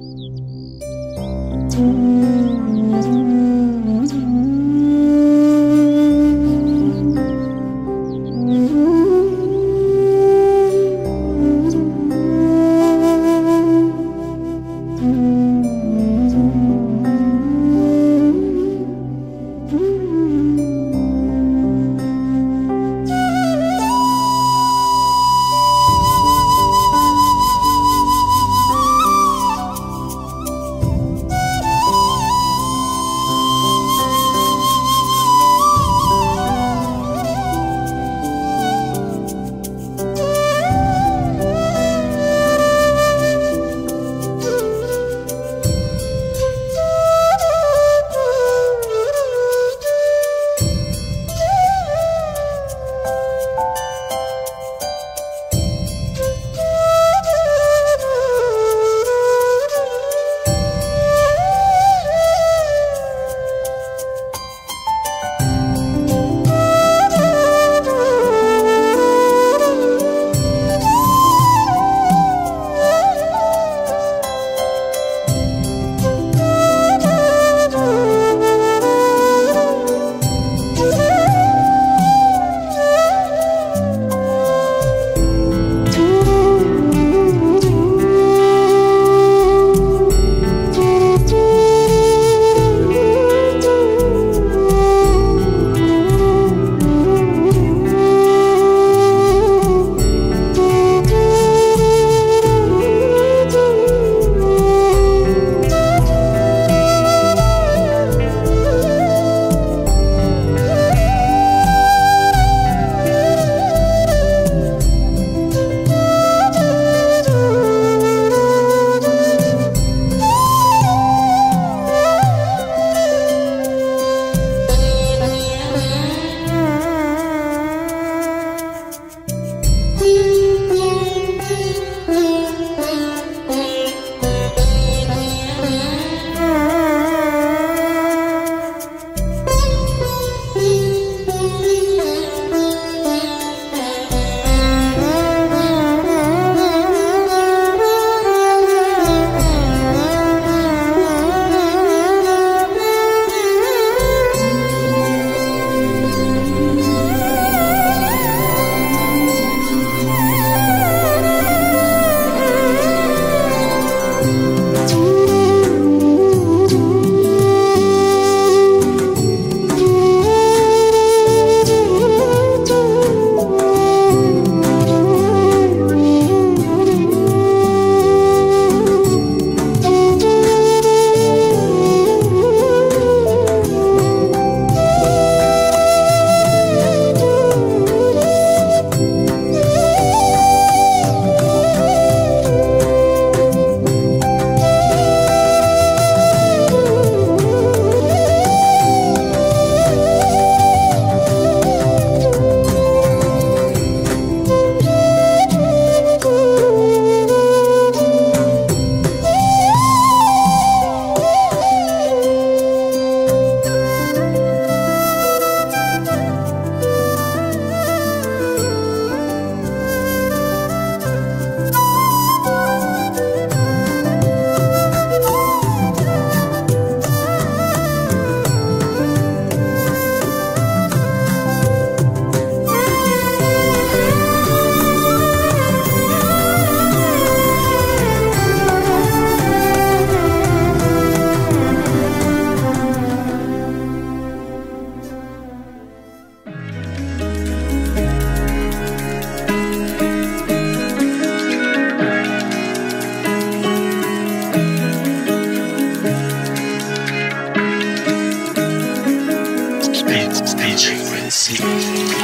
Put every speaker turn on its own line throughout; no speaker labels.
thank mm-hmm. you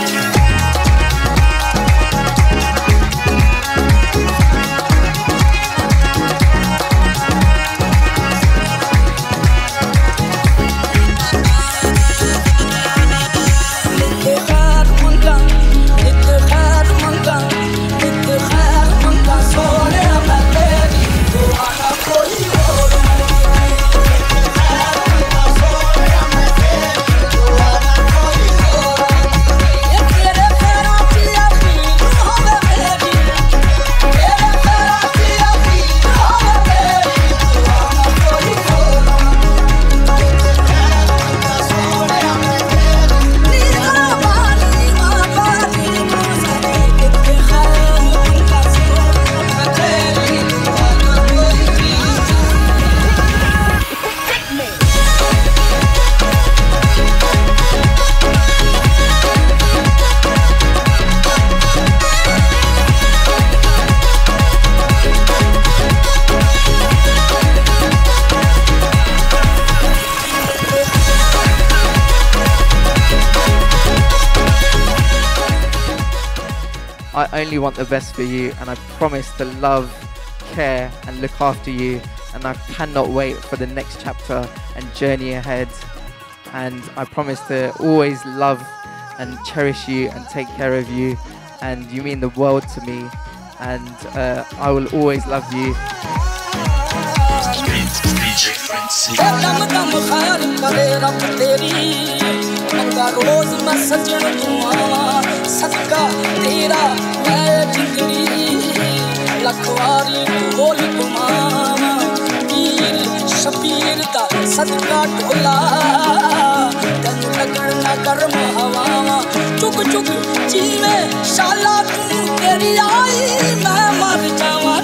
Yeah. Only want the best for you, and I promise to love, care, and look after you. And I cannot wait for the next chapter and journey ahead. And I promise to always love and cherish you and take care of you. And you mean the world to me. And uh, I will always love you.
दम दम ख्याल करे रब तेरी नंगा रोज मैं सजन दुआवा सदका तेरा मैं जिंदड़ी लखवारी ढोल घुमावा पीर शबीर दा सदका ढोला तन लगन ना गर्म हवावा चुग चुग जीवे शाला तू तेरी आई मैं मर जावा